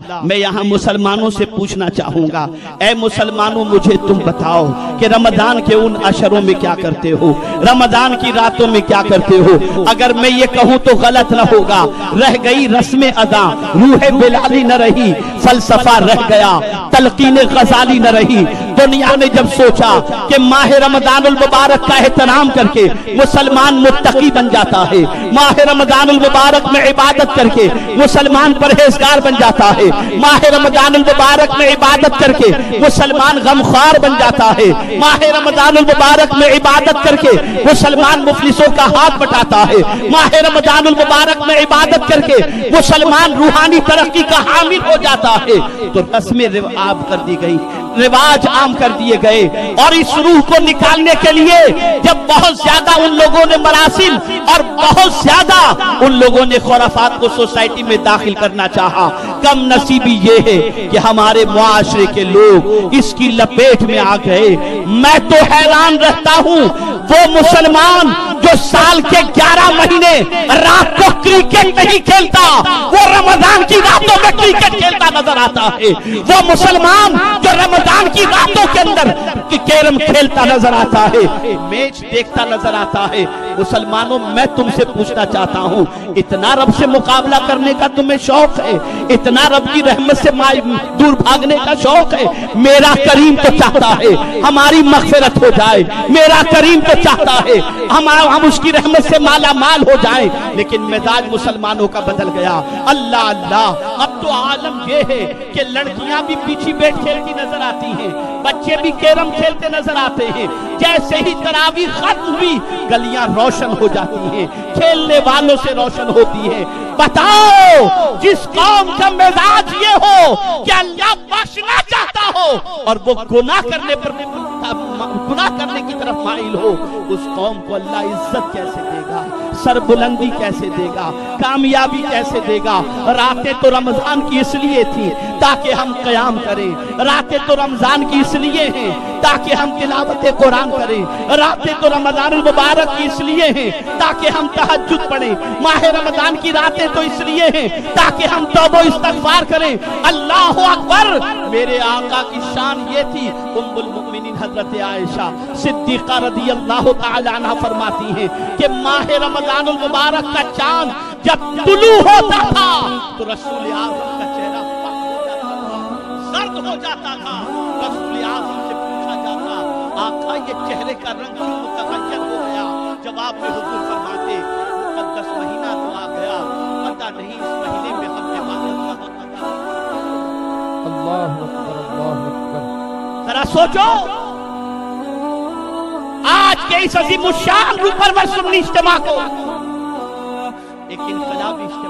मैं यहाँ मुसलमानों से पूछना चाहूँगा। ए मुसलमानों मुझे तुम बताओ कि रमदान के उन अशरों में क्या करते हो? रमदान की रातों में क्या करते हो? अगर मैं ये कहूँ तो गलत न होगा। रह गई रस्म अदा। रूहे बिलाली न रही फलसफा रह गया। तलकीन गजाली न रही। दुनिया ने जब सोचा कि माह रमज़ान मुबारक का एहतराम करके मुसलमान मुत्तकी बन जाता है, माह रमज़ान मुबारक में इबादत करके मुसलमान परहेजगार बन जाता है, माह रमज़ान मुबारक में इबादत करके मुसलमान गमखार बन जाता है, माह रमज़ान मुबारक में इबादत करके मुसलमान मुफलिसों का हाथ बटाता है, माह रमज़ान मुबारक में इबादत करके मुसलमान रूहानी तरक्की का हामिल हो जाता है। तो रस्में आम कर दी गई, रिवाज आम कर दिए गए। और इस रूह को निकालने के लिए जब बहुत ज़्यादा उन लोगों ने मरासिल और बहुत ज़्यादा उन लोगों ने खुराफात को सोसाइटी में दाखिल करना चाहा। कम नसीबी ये है कि हमारे मुआशरे के लोग इसकी लपेट में आ गए। मैं तो हैरान रहता हूँ वो मुसलमान जो साल के 11 महीने रात को क्रिकेट नहीं खेलता, वो रमज़ान की रातों में क्रिकेट खेलता नज़र आता है। वो मुसलमान जो रमज़ान की रातों के अंदर कैरम खेलता नज़र आता है, मैच देखता नज़र आता है। मुसलमानों, मैं तुमसे पूछना चाहता हूँ, इतना रब से मुकाबला करने का तुम्हें शौक है? इतना रब की रहमत से दूर भागने का शौक है? मेरा करीम तो चाहता है, हमारी मगफिरत हो जाए। मेरा करीम तो चाहता है। हमारा हम उसकी रहमत से माला माल हो जाए, लेकिन मिजाज मुसलमानों का बदल गया। अल्लाह अल्लाह, अब तो आलम ये है कि लड़कियाँ भी पीछे बैठ खेलती नज़र आती हैं, बच्चे भी कैरम खेलते नज़र आते हैं। जैसे ही तरावी खत्म हुई, गलियाँ रोशन हो जाती हैं, खेलने वालों से रोशन होती है। बताओ, जिस कौम का मिजाज ये हो कि अल्लाह बख्शना हो और वो गुनाह करने पर गुनाह करने की तरफ़ माइल हो, उस कौम को अल्लाह इज़्ज़त कैसे देगा? सरबुलंदी कैसे देगा? कामयाबी कैसे देगा? रातें तो रमज़ान की इसलिए थी ताकि हम कयाम करें। रातें तो रमज़ान की इसलिए हैं, ताकि हम तिलावत कुरान करें। रातें तो रमज़ान मुबारक की इसलिए हैं, ताकि हम तहज्जुद पढ़ें। माह रमज़ान की रातें तो इसलिए हैं, ताकि हम तौबो इस्तगफार करें। अल्लाह अकबर! मेरे आका की शान ये थी, उम्मुल हज़रत आयशा। सिद्दीका रदी अल्लाह तआला फरमाती हैं कि माह रमज़ान मुबारक का चाँद जब तुलू होता था तो रसूल का चेहरा सर्द हो जाता था। रसूल आज़म से पूछा जाता आका ये चेहरे का रंग क्यों मुतगय्यर हो गया। जवाब में हुजूर फरमाते मुकद्दस महीना तो आ गया। पता नहीं इस महीने में हम इबादत अल्लाह अकबर अल्लाह अकबर। जरा सोचो। आज के इस अजीम शान व सुन्नी इज्तिमा को एक इनकलाबी इज्तिमा बना